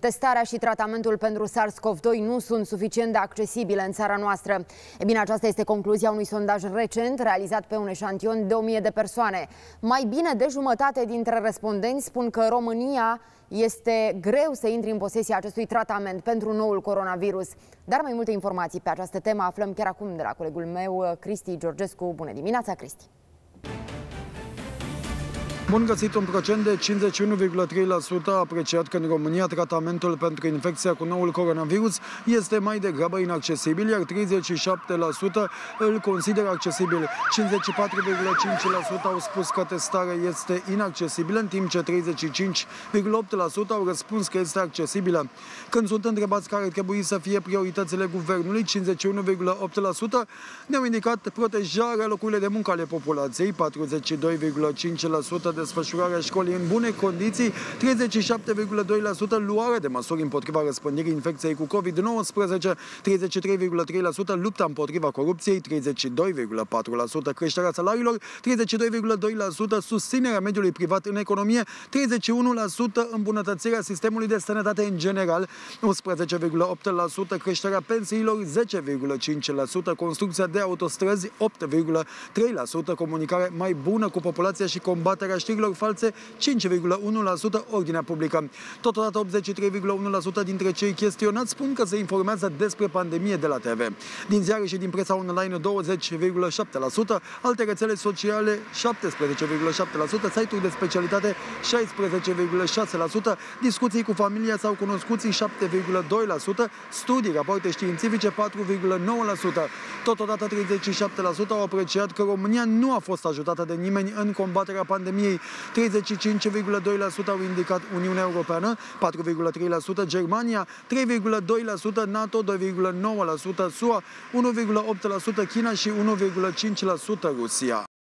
Testarea și tratamentul pentru SARS-CoV-2 nu sunt suficient de accesibile în țara noastră. E bine, aceasta este concluzia unui sondaj recent realizat pe un eșantion de 1000 de persoane. Mai bine de jumătate dintre respondenți spun că România este greu să intri în posesia acestui tratament pentru noul coronavirus. Dar mai multe informații pe această temă aflăm chiar acum de la colegul meu, Cristi Georgescu. Bună dimineața, Cristi! Bun găsit, un procent de 51,3% a apreciat că în România tratamentul pentru infecția cu noul coronavirus este mai degrabă inaccesibil, iar 37% îl consideră accesibil. 54,5% au spus că testarea este inaccesibilă, în timp ce 35,8% au răspuns că este accesibilă. Când sunt întrebați care trebuie să fie prioritățile guvernului, 51,8% ne-au indicat protejarea locurilor de muncă ale populației, 42,5% desfășurarea școlii în bune condiții, 37,2% luarea de măsuri împotriva răspândirii infecției cu COVID-19, 33,3% lupta împotriva corupției, 32,4% creșterea salariilor, 32,2% susținerea mediului privat în economie, 31% îmbunătățirea sistemului de sănătate în general, 11,8% creșterea pensiilor, 10,5% construcția de autostrăzi, 8,3% comunicare mai bună cu populația și combaterea știrilor false, 5,1% ordinea publică. Totodată 83,1% dintre cei chestionați spun că se informează despre pandemie de la TV. Din ziare și din presa online 20,7%, alte rețele sociale 17,7%, site-uri de specialitate 16,6%, discuții cu familia sau cunoscuții 7,2%, studii, rapoarte științifice 4,9%. Totodată 37% au apreciat că România nu a fost ajutată de nimeni în combaterea pandemiei 35,2% au indicat Uniunea Europeană, 4,3% Germania, 3,2% NATO, 2,9% SUA, 1,8% China și 1,5% Rusia.